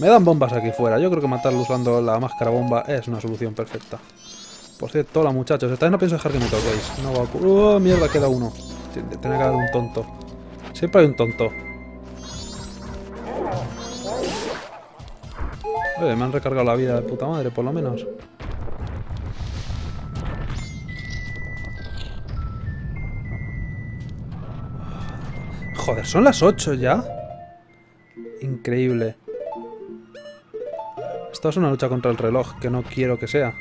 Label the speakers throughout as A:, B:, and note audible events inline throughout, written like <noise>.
A: Me dan bombas aquí fuera. Yo creo que matarlo usando la máscara bomba es una solución perfecta. Por cierto, hola muchachos. Esta vez no pienso dejar que me toquéis. No va a ocurrir. ¡Oh, mierda! Queda uno. Tiene que haber un tonto. Siempre hay un tonto. Me han recargado la vida de puta madre, por lo menos. Joder, son las 8 ya. Increíble. Esto es una lucha contra el reloj, que no quiero que sea.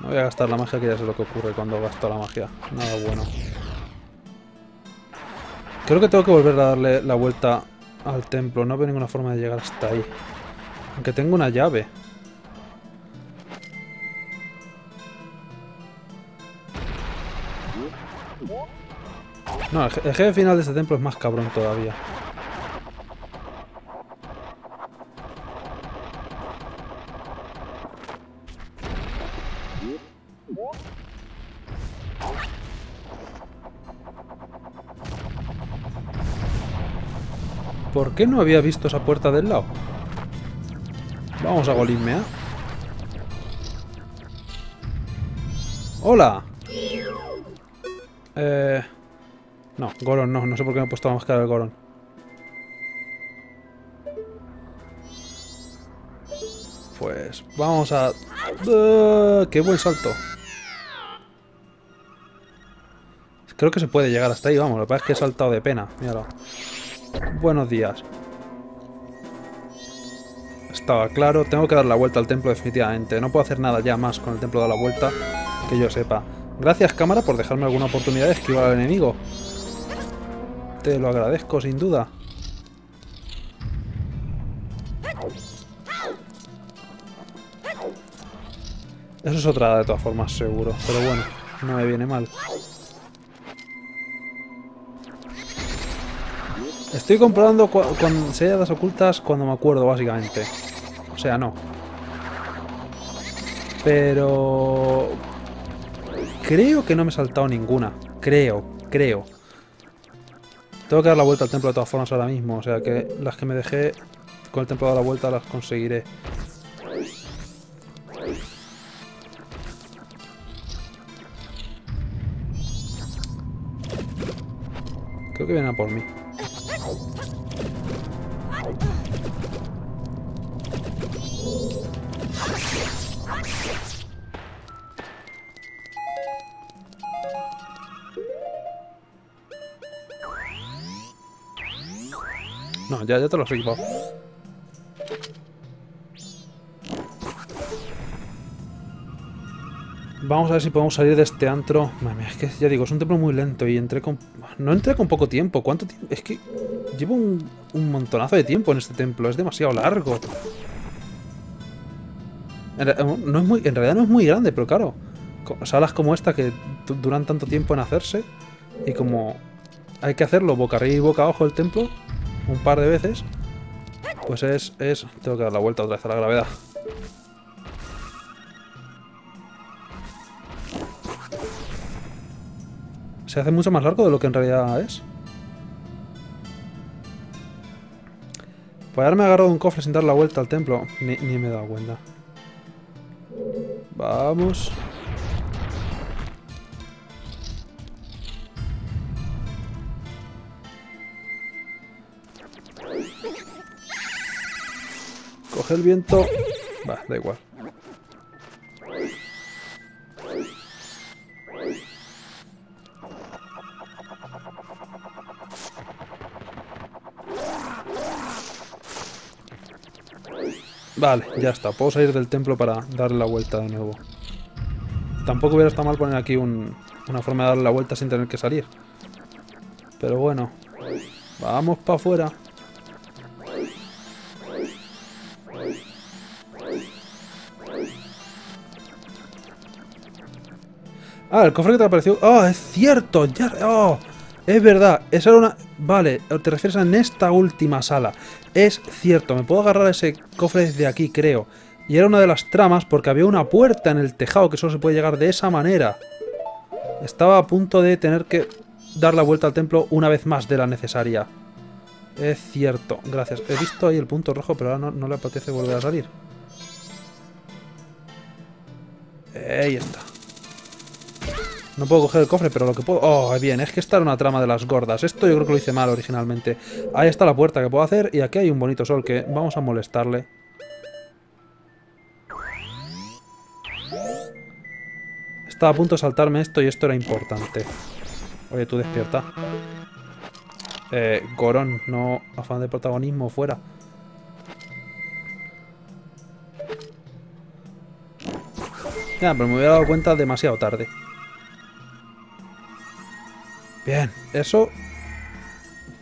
A: No voy a gastar la magia, que ya sé lo que ocurre cuando gasto la magia. Nada bueno. Creo que tengo que volver a darle la vuelta al templo. No veo ninguna forma de llegar hasta ahí. Aunque tengo una llave. No, el jefe final de este templo es más cabrón todavía. ¿Por qué no había visto esa puerta del lado? Vamos a golismear. ¡Hola! Eh... No, Goron no. No sé por qué me he puesto la máscara del Goron. Pues vamos a... ¡Uh! ¡Qué buen salto! Creo que se puede llegar hasta ahí, vamos. Lo que pasa es que he saltado de pena. Míralo. Buenos días. Estaba claro. Tengo que dar la vuelta al templo definitivamente. No puedo hacer nada ya más con el templo de la vuelta que yo sepa. Gracias, cámara, por dejarme alguna oportunidad de esquivar al enemigo. Te lo agradezco, sin duda. Eso es otra de todas formas, seguro. Pero bueno, no me viene mal. Estoy comprobando con selladas ocultas cuando me acuerdo, básicamente. O sea, no. Pero... Creo que no me he saltado ninguna. Creo, creo. Tengo que dar la vuelta al templo de todas formas ahora mismo. O sea que las que me dejé con el templo de la vuelta las conseguiré. Creo que vienen a por mí. Ya, ya te lo has equipado. Vamos a ver si podemos salir de este antro. Mami, es que ya digo, es un templo muy lento y entré con... No entré con poco tiempo. ¿Cuánto tiempo? Es que llevo un, un montonazo de tiempo en este templo. Es demasiado largo. En, no es muy, en realidad no es muy grande, pero claro. Salas como esta que duran tanto tiempo en hacerse y como hay que hacerlo boca arriba y boca abajo del templo, un par de veces, pues es, es... Tengo que dar la vuelta otra vez a la gravedad. Se hace mucho más largo de lo que en realidad es. Pues haberme agarrado un cofre sin dar la vuelta al templo. Ni, ni me he dado cuenta. Vamos. Coge el viento. Va, da igual. Vale, ya está. Puedo salir del templo para darle la vuelta de nuevo. Tampoco hubiera estado mal poner aquí una forma de darle la vuelta sin tener que salir. Pero bueno. Vamos para afuera. Ah, el cofre que te apareció... ¡Oh, es cierto! ¡Ya! ¡Oh! Es verdad, esa era una... Vale, te refieres a en esta última sala. Es cierto, me puedo agarrar ese cofre desde aquí, creo. Y era una de las tramas porque había una puerta en el tejado que solo se puede llegar de esa manera. Estaba a punto de tener que dar la vuelta al templo una vez más de la necesaria. Es cierto, gracias. He visto ahí el punto rojo, pero ahora no, no le apetece volver a salir. Ahí está. No puedo coger el cofre, pero lo que puedo... Oh, bien, es que esta era una trama de las gordas. Esto yo creo que lo hice mal originalmente. Ahí está la puerta que puedo hacer y aquí hay un bonito sol que vamos a molestarle. Estaba a punto de saltarme esto y esto era importante. Oye, tú despierta. Eh, Gorón, no afán de protagonismo, fuera. Ya, pero me hubiera dado cuenta demasiado tarde. Bien, eso...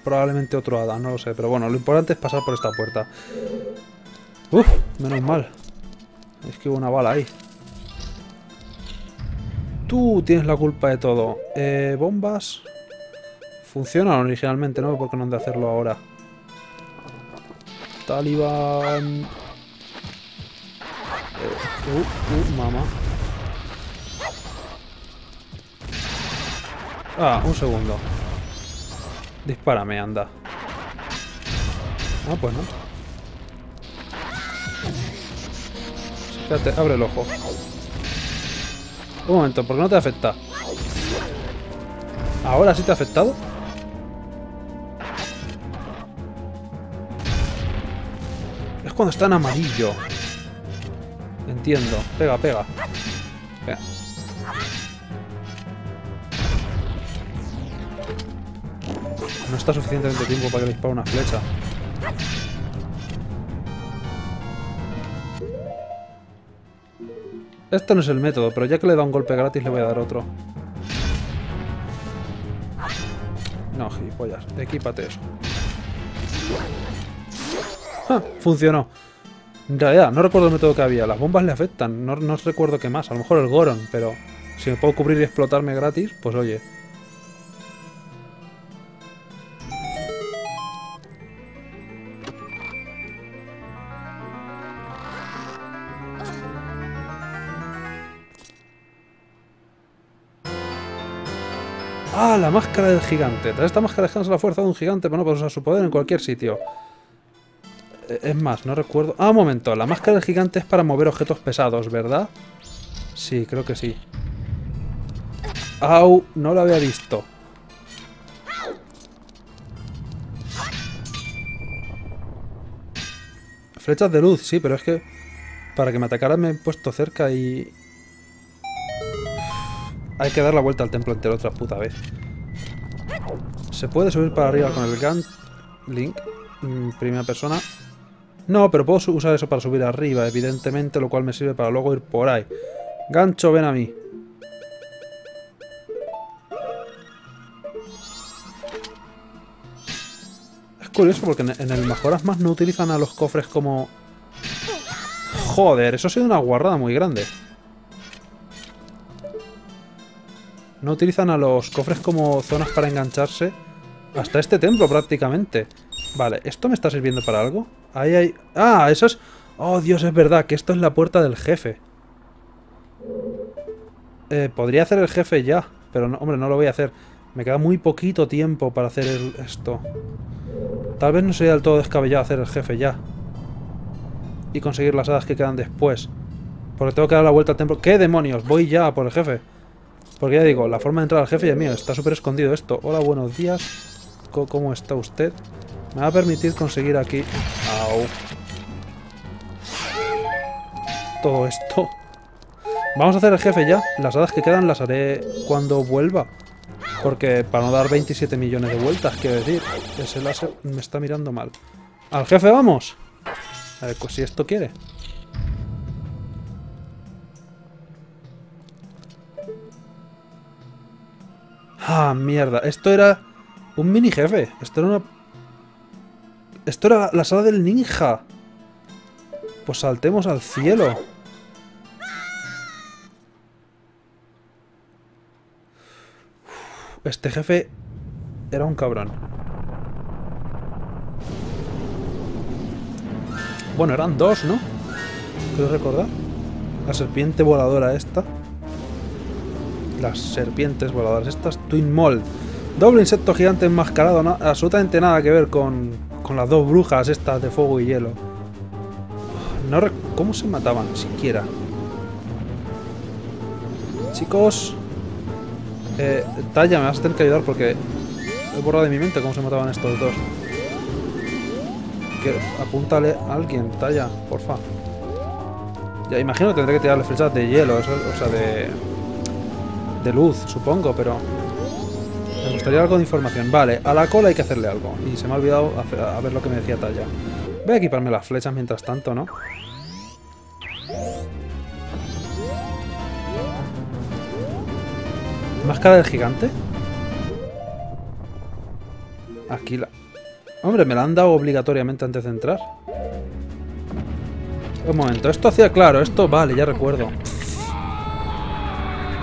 A: Probablemente otro hada, no lo sé. Pero bueno, lo importante es pasar por esta puerta. Uf, menos mal. Es que hubo una bala ahí. Tú tienes la culpa de todo. Eh, bombas... Funcionan originalmente, ¿no? ¿Por qué no han de hacerlo ahora? Taliban... Eh, uh, uh, mamá. Ah, un segundo. Dispárame, anda. Ah, pues no. Espérate, abre el ojo. Un momento, ¿por qué no te afecta? ¿Ahora sí te ha afectado? Es cuando está en amarillo. Entiendo. Pega, pega. Pega. No está suficientemente tiempo para que le dispare una flecha. Esto no es el método, pero ya que le da un golpe gratis le voy a dar otro. No, gilipollas. Equípate eso. ¡Ja! Funcionó. En realidad, no recuerdo el método que había. Las bombas le afectan. No, no recuerdo qué más. A lo mejor el Goron, pero... Si me puedo cubrir y explotarme gratis, pues oye. La máscara del gigante. Tras esta máscara descansa la fuerza de un gigante, pero no puede usar su poder en cualquier sitio. Eh, Es más, no recuerdo... Ah, un momento. La máscara del gigante es para mover objetos pesados, ¿verdad? Sí, creo que sí. ¡Au! No lo había visto. Flechas de luz, sí, pero es que... Para que me atacara me he puesto cerca y... Hay que dar la vuelta al templo entero otra puta vez. ¿Se puede subir para arriba con el Gun Link? Mm, primera persona. No, pero puedo usar eso para subir arriba, evidentemente, lo cual me sirve para luego ir por ahí. Gancho, ven a mí. Es curioso porque en el Mejoras Más no utilizan a los cofres como... Joder, eso ha sido una guarrada muy grande. No utilizan a los cofres como zonas para engancharse. Hasta este templo prácticamente. Vale, ¿esto me está sirviendo para algo? Ahí hay... ¡Ah! Eso es... Oh, Dios, es verdad que esto es la puerta del jefe. Eh, podría hacer el jefe ya. Pero, hombre, no lo voy a hacer. Me queda muy poquito tiempo para hacer esto. Tal vez no sería del todo descabellado hacer el jefe ya. Y conseguir las hadas que quedan después. Porque tengo que dar la vuelta al templo. ¿Qué demonios? Voy ya por el jefe. Porque ya digo, la forma de entrar al jefe ya mío. Está súper escondido esto. Hola, buenos días. ¿Cómo está usted? Me va a permitir conseguir aquí... Todo esto. Vamos a hacer el jefe ya. Las hadas que quedan las haré cuando vuelva. Porque para no dar 27 millones de vueltas, quiero decir. Ese láser me está mirando mal. ¿Al jefe vamos? A ver, pues si esto quiere. Ah, mierda. Esto era un mini jefe. Esto era una... Esto era la sala del ninja. Pues saltemos al cielo. Este jefe era un cabrón. Bueno, eran dos, ¿no? Quiero recordar. La serpiente voladora esta. Las serpientes voladoras estas. Twin Mold. Doble insecto gigante enmascarado. Absolutamente nada que ver con, con las dos brujas estas de fuego y hielo. No ¿Cómo se mataban? Siquiera. Chicos. Eh, Talla, me vas a tener que ayudar porque he borrado de mi mente cómo se mataban estos dos. Apúntale a alguien, Talla, porfa. Ya imagino que tendré que tirarle flechas de hielo, o sea, de... De luz, supongo, pero... Me gustaría algo de información. Vale, a la cola hay que hacerle algo. Y se me ha olvidado a ver lo que me decía Talla. Voy a equiparme las flechas mientras tanto, ¿no? ¿Máscara del gigante? Aquí la... Hombre, me la han dado obligatoriamente antes de entrar. Un momento, esto hacía claro, esto... Vale, ya recuerdo.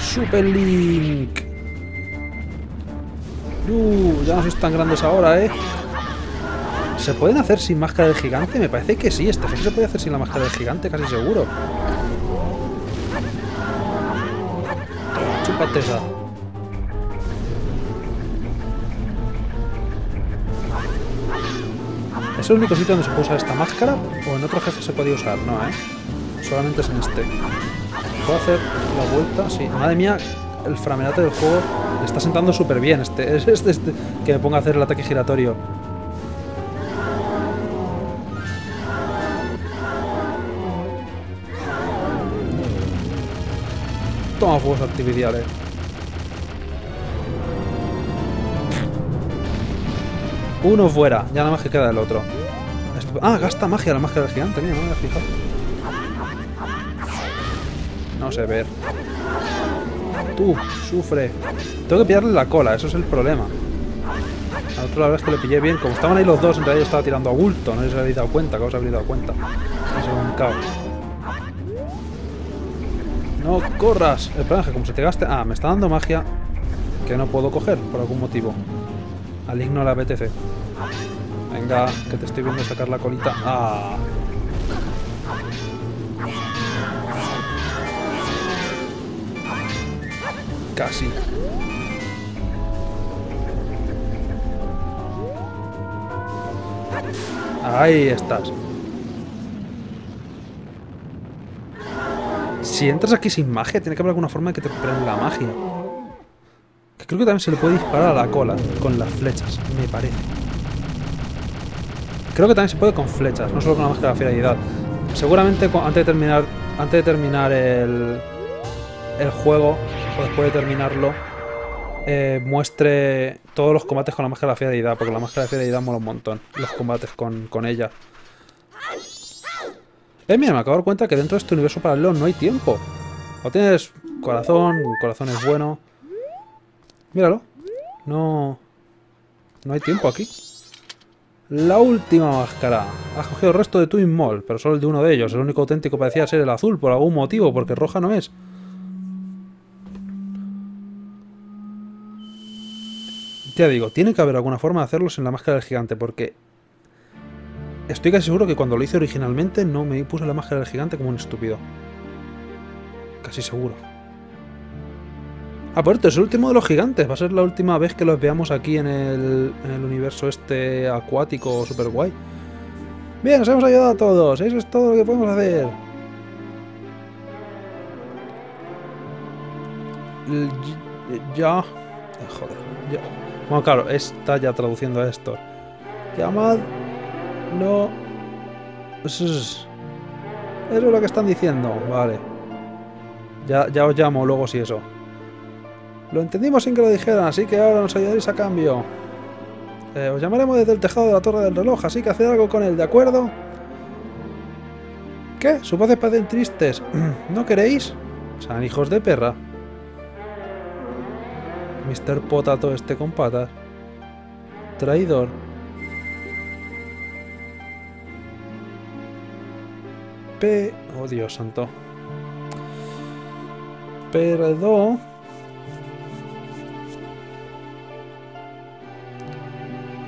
A: Super Link. Uh, ya no sois tan grandes ahora, ¿eh? ¿Se pueden hacer sin máscara del gigante? Me parece que sí, este se puede hacer sin la máscara del gigante, casi seguro. Chúpate esa. ¿Es el único sitio donde se puede usar esta máscara? ¿O en otro jefe se podía usar? No, ¿eh? Solamente es en este. ¿Puedo hacer la vuelta? Sí. Madre mía, el framelate del juego está sentando súper bien. Este, es este, este, que me ponga a hacer el ataque giratorio. Toma fuegos artificiales. Uno fuera, ya nada más que queda el otro. Ah, gasta magia la magia del gigante, mira, no me había fijado. No sé ver. Tú, sufre. Tengo que pillarle la cola, eso es el problema. Al otro la verdad es que le pillé bien. Como estaban ahí los dos, en realidad yo estaba tirando a bulto. No se habéis dado cuenta, que os habéis dado cuenta. Eso es un caos. ¡No corras! El problema es que como se te gaste... Ah, me está dando magia que no puedo coger por algún motivo. Al Igno le apetece. Venga, que te estoy viendo sacar la colita. ¡Ah! Casi. Ahí estás. Si entras aquí sin magia, tiene que haber alguna forma de que te recuperen la magia. Creo que también se le puede disparar a la cola con las flechas, me parece. Creo que también se puede con flechas, no solo con la máscara de fidelidad. Seguramente antes de terminar, antes de terminar el, el juego, o después de terminarlo, eh, muestre todos los combates con la máscara de fidelidad, porque la máscara de fidelidad mola un montón, los combates con, con ella. Eh, mira, me acabo de dar cuenta que dentro de este universo paralelo no hay tiempo. O tienes corazón, corazón es bueno. Míralo. No... No hay tiempo aquí. La última máscara. Has cogido el resto de Twin Mall, pero solo el de uno de ellos. El único auténtico parecía ser el azul por algún motivo, porque roja no es. Ya digo, tiene que haber alguna forma de hacerlos en la máscara del gigante, porque... Estoy casi seguro que cuando lo hice originalmente no me puse la máscara del gigante como un estúpido. Casi seguro. Ah, por es el último de los gigantes. Va a ser la última vez que los veamos aquí en el, en el universo este acuático super guay. Bien, nos hemos ayudado a todos. Eso es todo lo que podemos hacer. Ya... Joder. Ya. Bueno, claro, está ya traduciendo esto. Llamad... No... Eso es lo que están diciendo. Vale. Ya, ya os llamo luego si eso. Lo entendimos sin que lo dijeran, así que ahora nos ayudaréis a cambio. Eh, os llamaremos desde el tejado de la torre del reloj, así que haced algo con él, ¿de acuerdo? ¿Qué? Sus voces parecen tristes. <clears throat> ¿No queréis? Hijos de perra. Mr. Potato este con patas. Traidor. P... Oh, Dios santo. Perdón.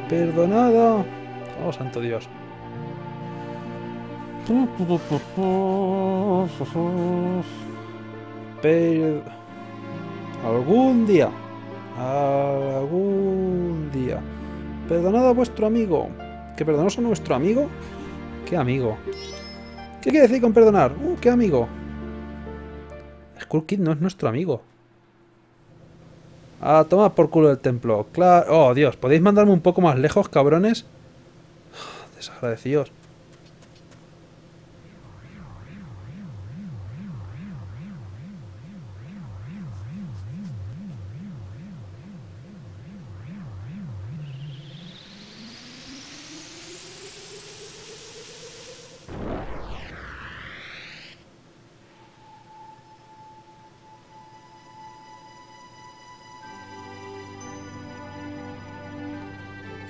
A: Perdonada. Oh, santo Dios. Pero... Algún día. Algún día. Perdonad a vuestro amigo. ¿Que perdonamos a nuestro amigo? ¿Qué amigo? ¿Qué quiere decir con perdonar? Uh, ¿Qué amigo? Skull Kid no es nuestro amigo. Ah, toma por culo el templo. Claro. Oh, Dios. ¿Podéis mandarme un poco más lejos, cabrones? Desagradecidos.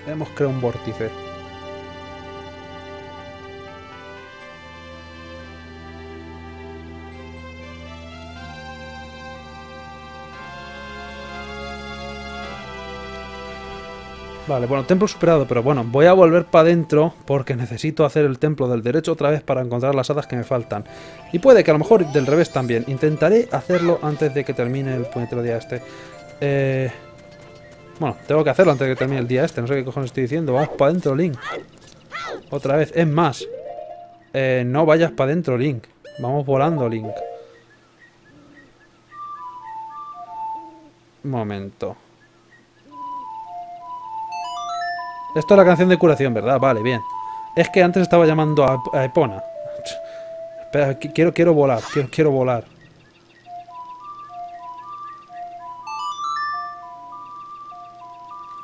A: Hemos creado un vórtice. Vale, bueno, templo superado, pero bueno, voy a volver para adentro porque necesito hacer el templo del derecho otra vez para encontrar las hadas que me faltan. Y puede que a lo mejor del revés también. Intentaré hacerlo antes de que termine el puñetero día este. Eh... Bueno, tengo que hacerlo antes de que termine el día este. No sé qué cojones estoy diciendo. Vamos para adentro, Link. Otra vez. Es más. Eh, no vayas para adentro, Link. Vamos volando, Link. Momento. Esto es la canción de curación, ¿verdad? Vale, bien. Es que antes estaba llamando a, a Epona. <laughs> Espera, quiero, quiero volar. Quiero, quiero volar.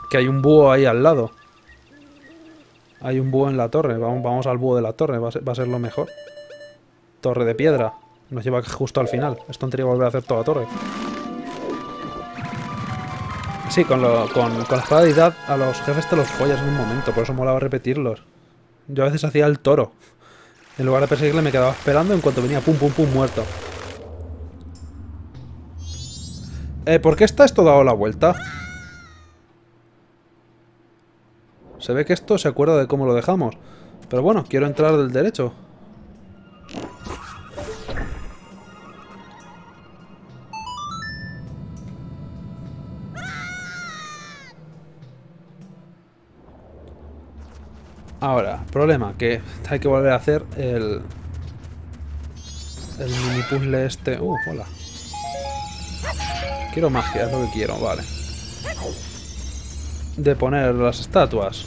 A: Que hay un búho ahí al lado. Hay un búho en la torre. Vamos, vamos al búho de la torre. Va a, ser, va a ser lo mejor. Torre de piedra. Nos lleva justo al final. Es tontería volver a hacer toda la torre. Sí, con, lo, con, con la espada de edad a los jefes te los follas en un momento. Por eso molaba repetirlos. Yo a veces hacía el toro. En lugar de perseguirle me quedaba esperando en cuanto venía pum pum pum muerto. Eh, ¿por qué está esto dado la vuelta? Se ve que esto se acuerda de cómo lo dejamos. Pero bueno, quiero entrar del derecho. Ahora, problema, que hay que volver a hacer el... El mini puzzle este... Uh, hola. Quiero magia, es lo que quiero, vale. De poner las estatuas.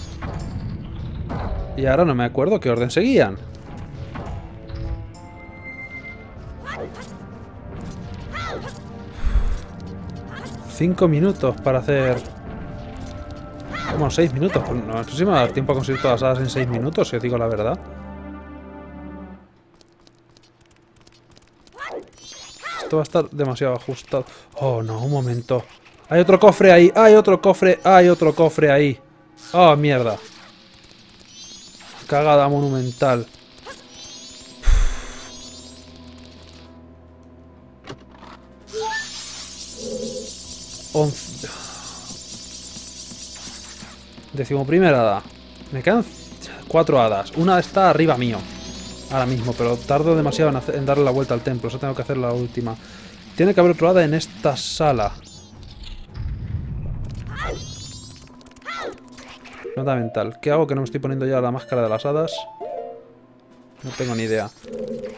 A: Y ahora no me acuerdo qué orden seguían. Cinco minutos para hacer... Como seis minutos. Pues no, sé si me va a dar tiempo a conseguir todas las hadas en seis minutos, si os digo la verdad. Esto va a estar demasiado ajustado. Oh, no, un momento. Hay otro cofre ahí, hay otro cofre, hay otro cofre ahí. Oh, mierda. Cagada monumental. Once... Decimo primera hada. Me quedan cuatro hadas. Una está arriba mío. Ahora mismo, pero tardo demasiado en, en, darle la vuelta al templo. Eso tengo que hacer la última. Tiene que haber otro hada en esta sala. Nota mental. ¿Qué hago que no me estoy poniendo ya la máscara de las hadas? No tengo ni idea.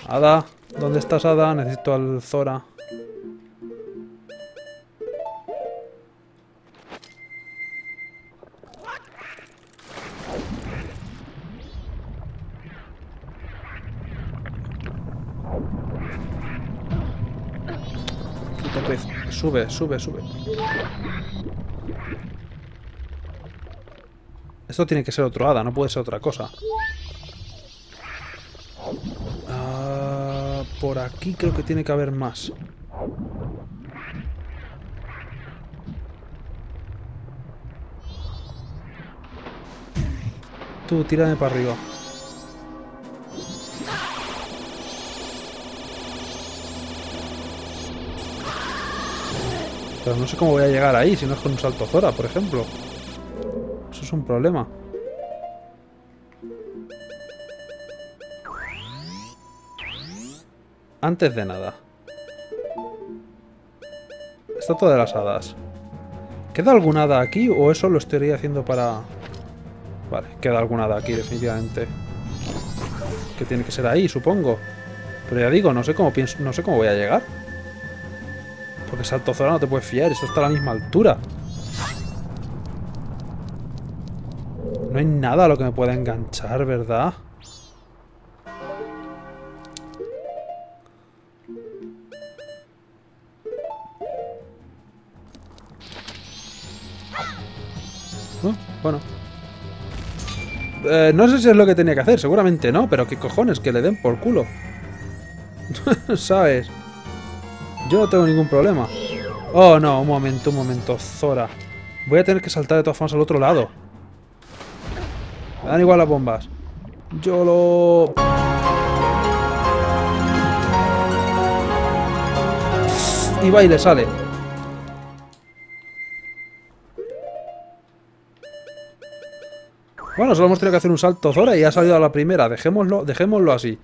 A: Hada, ¿dónde estás, Hada? Necesito al Zora. Sube, sube, sube. Esto tiene que ser otro hada, no puede ser otra cosa. Ah, por aquí creo que tiene que haber más. Tú, tírame para arriba. Pero no sé cómo voy a llegar ahí, si no es con un salto Zora, por ejemplo un problema. Antes de nada. Está todas las hadas. ¿Queda alguna hada aquí o eso lo estaría haciendo para...? Vale, queda alguna hada aquí definitivamente. Que tiene que ser ahí, supongo. Pero ya digo, no sé cómo pienso, no sé cómo voy a llegar. Porque salto zona no te puedes fiar, esto está a la misma altura. No hay nada a lo que me pueda enganchar, ¿verdad? Bueno. Eh, no sé si es lo que tenía que hacer, seguramente no, pero qué cojones, que le den por culo. <laughs> ¿Sabes? Yo no tengo ningún problema. Oh, no, un momento, un momento, Zora. Voy a tener que saltar de todas formas al otro lado. Me dan igual las bombas. Yo lo... Y va y le sale. Bueno, solo hemos tenido que hacer un salto Zora y ha salido a la primera. Dejémoslo, dejémoslo así.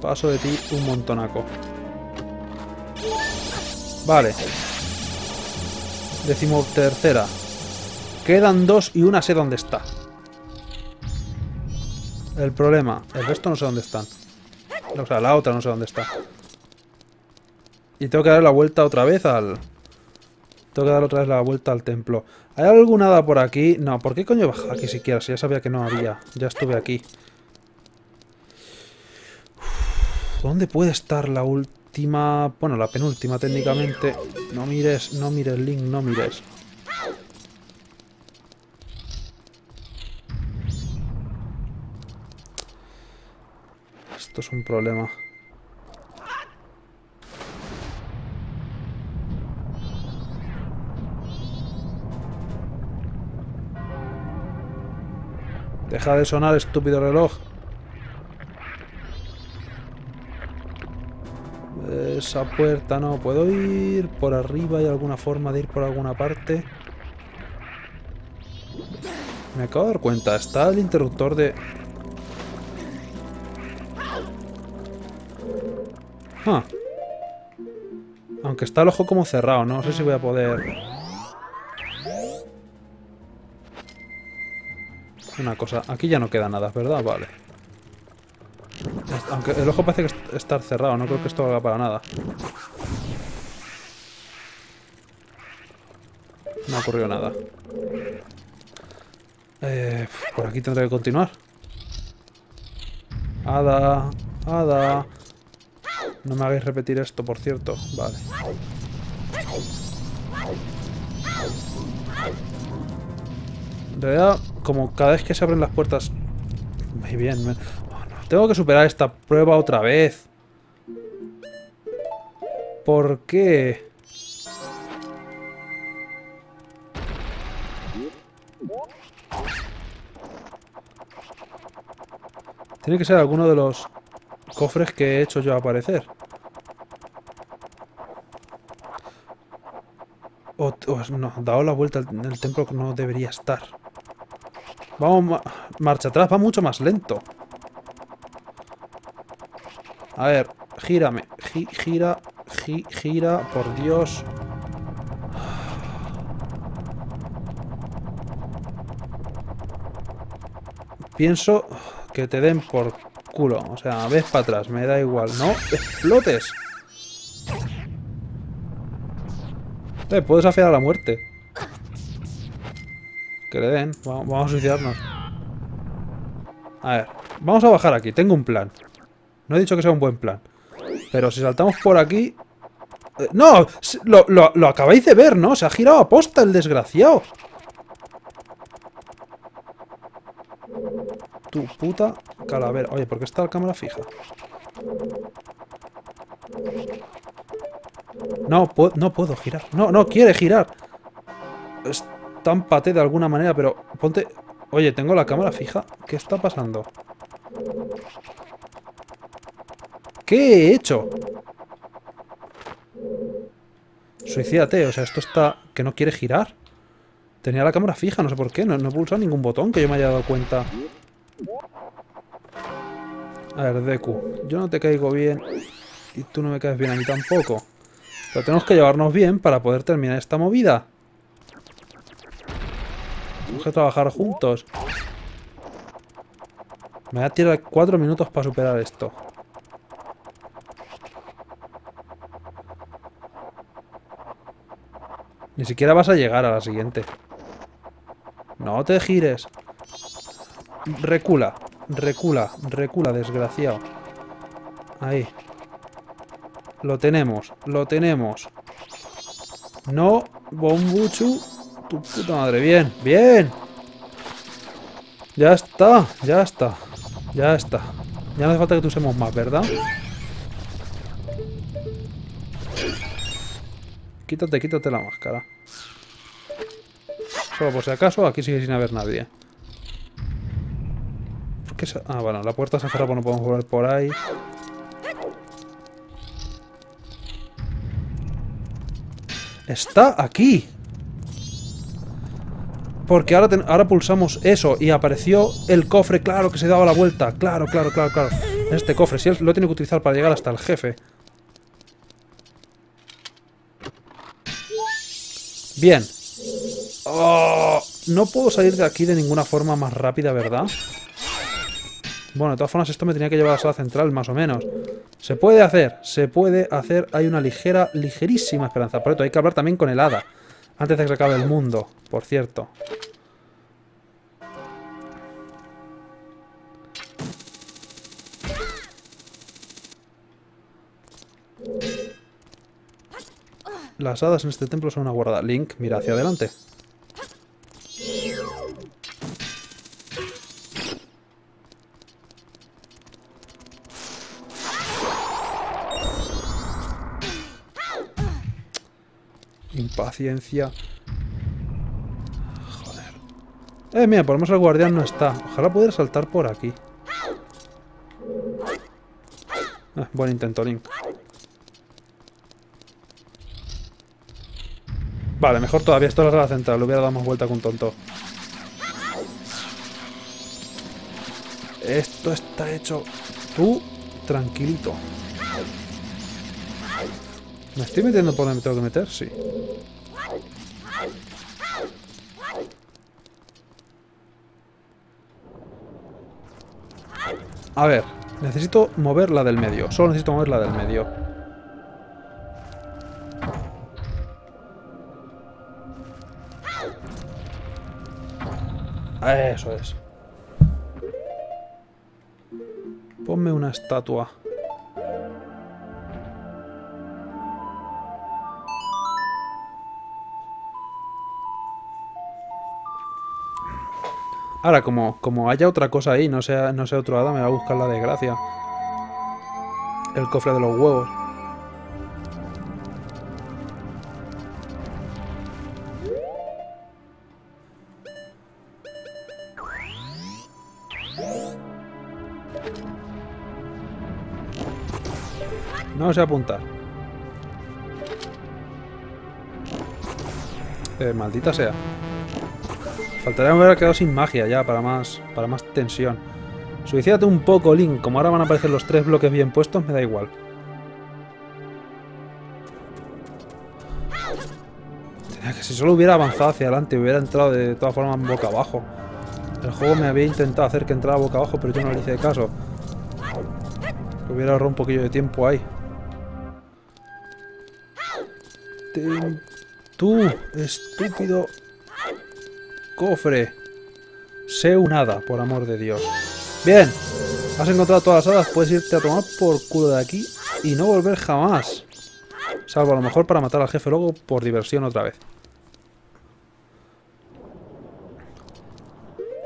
A: Paso de ti un montonaco. Vale. Decimo tercera. Quedan dos y una sé dónde está. El problema, el resto no sé dónde están. O sea, la otra no sé dónde está. Y tengo que dar la vuelta otra vez al... Tengo que dar otra vez la vuelta al templo. ¿Hay alguna por aquí? No, ¿por qué coño bajar aquí siquiera? Si ya sabía que no había. Ya estuve aquí. ¿Dónde puede estar la última... Bueno, la penúltima técnicamente. No mires, no mires, Link, no mires. Esto es un problema. Deja de sonar, estúpido reloj. Esa puerta no puedo ir. Por arriba hay alguna forma de ir por alguna parte. Me acabo de dar cuenta. Está el interruptor de... Aunque está el ojo como cerrado, no sé si voy a poder... Una cosa, aquí ya no queda nada, ¿verdad? Vale. Aunque el ojo parece que estar cerrado, no creo que esto haga para nada. No ocurrió nada. Eh, por aquí tendré que continuar. Ada, Ada. No me hagáis repetir esto, por cierto. Vale. En realidad, como cada vez que se abren las puertas... Muy bien. Tengo que superar esta prueba otra vez. ¿Por qué? Tiene que ser alguno de los cofres que he hecho yo aparecer. O, no, dado la vuelta en el templo que no debería estar. Vamos, marcha atrás, va mucho más lento. A ver, gírame. gira, gira, por Dios. Pienso que te den por culo. O sea, ves para atrás, me da igual. ¡No! ¡Explotes! Eh, puedo desafiar a la muerte. Que le den. Vamos a suicidarnos. A ver. Vamos a bajar aquí. Tengo un plan. No he dicho que sea un buen plan. Pero si saltamos por aquí... Eh, ¡No! Lo, lo acabáis de ver, ¿no? Se ha girado a posta el desgraciado. Tu puta calavera. Oye, ¿por qué está la cámara fija? No, no puedo girar. No, no quiere girar. Estámpate de alguna manera, pero ponte... Oye, tengo la cámara fija. ¿Qué está pasando? ¿Qué he hecho? Suicídate, o sea, esto está... que no quiere girar. Tenía la cámara fija, no sé por qué, no, no he pulsado ningún botón que yo me haya dado cuenta. A ver, Deku, yo no te caigo bien y tú no me caes bien a mí tampoco. Pero tenemos que llevarnos bien para poder terminar esta movida. Tenemos que trabajar juntos. Me voy a tirar cuatro minutos para superar esto. Ni siquiera vas a llegar a la siguiente. No te gires. Recula, recula, recula, desgraciado. Ahí. Lo tenemos, lo tenemos. No, Bombuchu. Tu puta madre. Bien, bien. Ya está, ya está. Ya está. Ya no hace falta que tú usemos más, ¿verdad? Quítate, quítate la máscara. Solo por si acaso, aquí sigue sin haber nadie. ¿Por se... Ah, bueno, la puerta se ha cerrado, no podemos volver por ahí. ¡Está aquí! Porque ahora, ahora pulsamos eso y apareció el cofre, claro, que se daba la vuelta. Claro, claro, claro, claro. Este cofre, si él lo tiene que utilizar para llegar hasta el jefe. Bien. Oh, no puedo salir de aquí de ninguna forma más rápida, ¿verdad? Bueno, de todas formas esto me tenía que llevar a la sala central, más o menos. Se puede hacer, se puede hacer. Hay una ligera, ligerísima esperanza. Por esto hay que hablar también con el hada. Antes de que se acabe el mundo, por cierto. Las hadas en este templo son una guarda. Link, mira hacia adelante. Impaciencia. Joder. Eh, mira, por lo menos el guardián no está. Ojalá pudiera saltar por aquí. Eh, buen intento, Link. Vale, mejor todavía. Esto es la central. Le hubiera dado más vuelta con un tonto. Esto está hecho... Tú, tranquilito. ¿Me estoy metiendo por donde me tengo que meter? Sí. A ver, necesito mover la del medio. Solo necesito mover la del medio. Eso es. Ponme una estatua. Ahora, como, como haya otra cosa ahí, no sea, no sea otro hada, me va a buscar la desgracia. El cofre de los huevos. No sé apuntar. Eh, maldita sea. Faltaría haber quedado sin magia ya, para más, para más tensión. Suicídate un poco, Link. Como ahora van a aparecer los tres bloques bien puestos, me da igual. Si solo hubiera avanzado hacia adelante, hubiera entrado de todas formas boca abajo. El juego me había intentado hacer que entrara boca abajo, pero yo no le hice caso. hubiera ahorrado un poquillo de tiempo ahí. Tú, estúpido cofre. Sé un hada, por amor de Dios. Bien, has encontrado todas las hadas, puedes irte a tomar por culo de aquí y no volver jamás. Salvo a lo mejor para matar al jefe luego por diversión otra vez.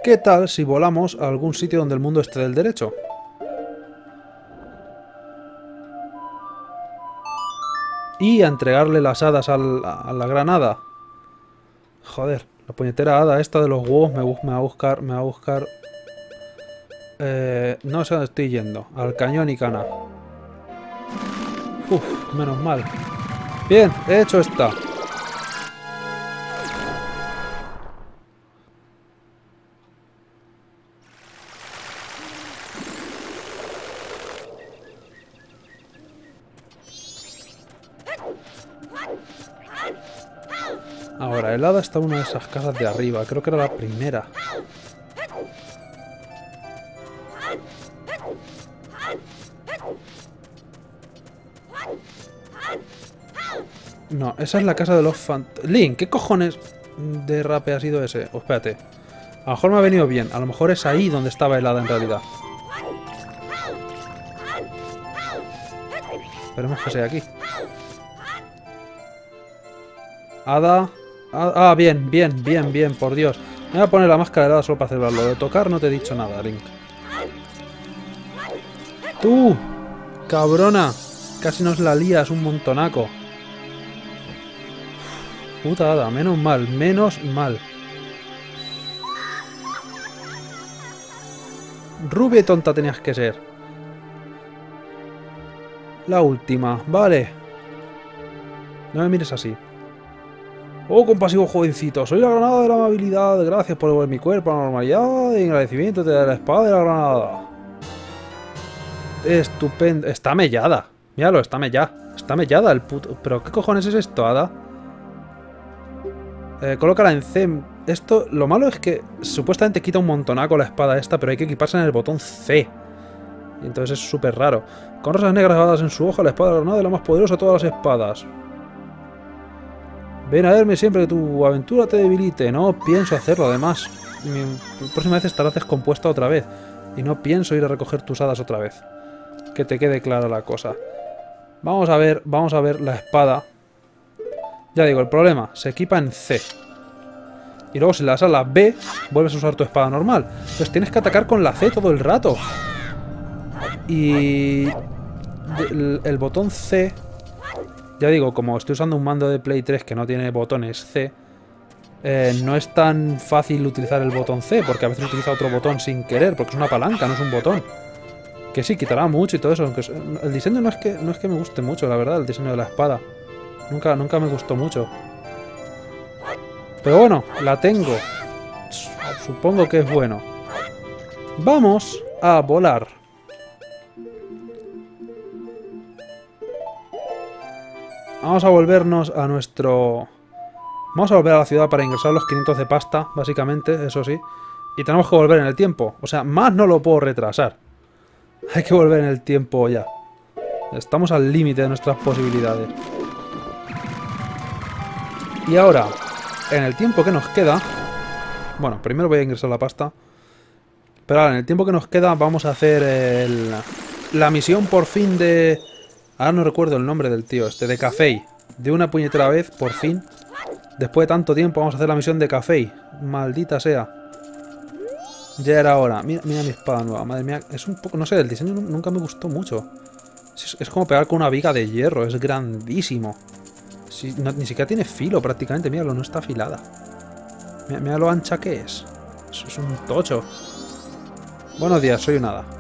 A: ¿Qué tal si volamos a algún sitio donde el mundo esté del derecho? Y a entregarle las hadas a la granada. Joder. La puñetera hada esta de los huevos me, va a buscar... Me va a buscar... Eh, no sé dónde estoy yendo. Al cañón y cana. Uf, menos mal. Bien, he hecho esta. Ahora, el está en una de esas casas de arriba. Creo que era la primera. No, esa es la casa de los fant... Link, ¿qué cojones de rape ha sido ese? Oh, espérate. A lo mejor me ha venido bien. A lo mejor es ahí donde estaba el en realidad. Esperemos que sea aquí. Hada... Ah, bien, bien, bien, bien, por Dios. Me voy a poner la máscara de hada solo para celebrarlo. De tocar no te he dicho nada, Link. ¡Tú! ¡Cabrona! Casi nos la lías un montonaco. Puta hada, menos mal, menos mal. Rubia y tonta tenías que ser. La última, vale. No me mires así. Oh, compasivo jovencito, soy la granada de la amabilidad. Gracias por devolver mi cuerpo a la normalidad. Y agradecimiento te da la espada de la granada. Estupendo. Está mellada. Míralo, está mellada. Está mellada el puto... ¿Pero qué cojones es esto, Ada? Eh, colócala en C. Esto, lo malo es que supuestamente quita un montonaco la espada esta, pero hay que equiparse en el botón C. Y entonces es súper raro. Con rosas negras grabadas en su hoja, la espada de la granada es la más poderosa de todas las espadas. Ven a verme siempre que tu aventura te debilite. No pienso hacerlo, además. La próxima vez estarás descompuesta otra vez. Y no pienso ir a recoger tus hadas otra vez. Que te quede clara la cosa. Vamos a ver, vamos a ver la espada. Ya digo, el problema, se equipa en C. Y luego si le das a la B, vuelves a usar tu espada normal. Entonces tienes que atacar con la C todo el rato. Y... El botón C ya digo, como estoy usando un mando de Play 3 que no tiene botones C, eh, no es tan fácil utilizar el botón C, porque a veces utiliza otro botón sin querer, porque es una palanca, no es un botón. Que sí, quitará mucho y todo eso, el diseño no es que, no es que me guste mucho, la verdad, el diseño de la espada. Nunca, nunca me gustó mucho. Pero bueno, la tengo. Supongo que es bueno. Vamos a volar. Vamos a volvernos a nuestro... Vamos a volver a la ciudad para ingresar los 500 de pasta, básicamente, eso sí. Y tenemos que volver en el tiempo. O sea, más no lo puedo retrasar. <laughs> Hay que volver en el tiempo ya. Estamos al límite de nuestras posibilidades. Y ahora, en el tiempo que nos queda... Bueno, primero voy a ingresar la pasta. Pero ahora, en el tiempo que nos queda, vamos a hacer el, la misión por fin de Ahora no recuerdo el nombre del tío este, de Café. De una puñetera vez, por fin. Después de tanto tiempo vamos a hacer la misión de Café. Maldita sea. Ya era hora. Mira, mi espada nueva. Madre mía, es un poco... No sé, el diseño nunca me gustó mucho. Es, como pegar con una viga de hierro. Es grandísimo. ni siquiera tiene filo prácticamente. Míralo, no está afilada. Mira, lo ancha que es. Es, es un tocho. Buenos días, soy un.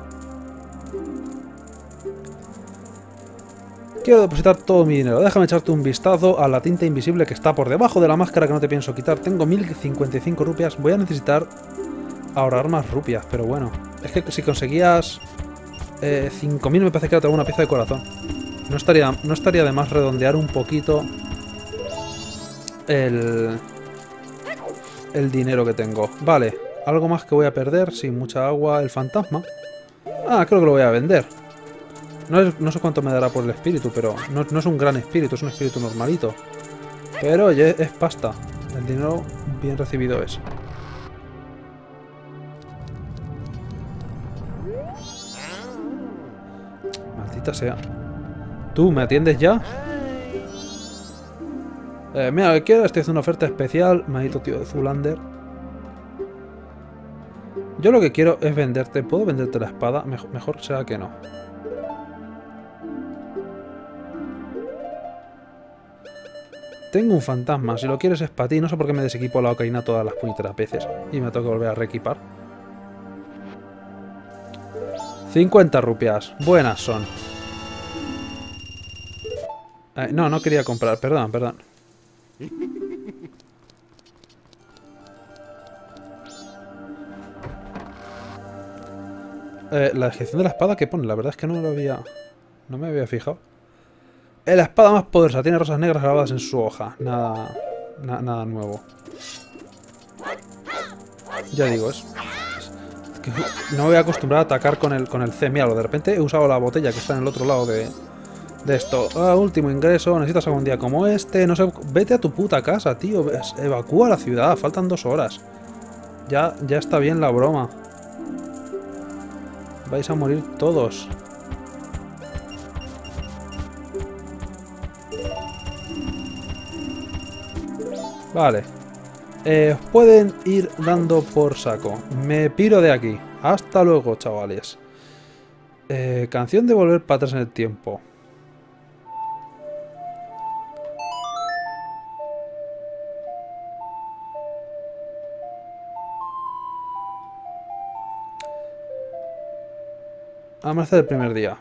A: Quiero depositar todo mi dinero. Déjame echarte un vistazo a la tinta invisible que está por debajo de la máscara que no te pienso quitar. Tengo 1055 rupias. Voy a necesitar ahorrar más rupias, pero bueno. Es que si conseguías eh, 5000 me parece que era una pieza de corazón. No estaría, no estaría de más redondear un poquito el, el dinero que tengo. Vale, algo más que voy a perder, sin mucha agua, el fantasma. Ah, creo que lo voy a vender. No, sé cuánto me dará por el espíritu, pero no, es un gran espíritu, es un espíritu normalito. Pero oye, es pasta. El dinero bien recibido es. Maldita sea. ¿Tú me atiendes ya? Eh, mira, que quiero, estoy haciendo una oferta especial, maldito tío de Zulander. Yo lo que quiero es venderte. ¿Puedo venderte la espada? Mejor, será que no. Tengo un fantasma, si lo quieres es para ti. No sé por qué me desequipo la ocarina todas las puñeteras veces. Y me tengo que volver a reequipar. 50 rupias. Buenas son. Eh, no, no quería comprar, perdón, perdón. Eh, la descripción de la espada que pone, la verdad es que no lo había... No me había fijado. Es la espada más poderosa, tiene rosas negras grabadas en su hoja. Nada... nada nuevo. Ya digo, es... que no me voy a acostumbrar a atacar con el, con el C. Mira, de repente he usado la botella que está en el otro lado de, de esto. Ah, último ingreso, necesitas algún día como este. No sé, vete a tu puta casa, tío. Evacúa la ciudad, faltan dos horas. Ya, ya está bien la broma. Vais a morir todos. Vale. Eh, pueden ir dando por saco. Me piro de aquí. Hasta luego, chavales. Eh, canción de volver para atrás en el tiempo. Amanecer del primer día.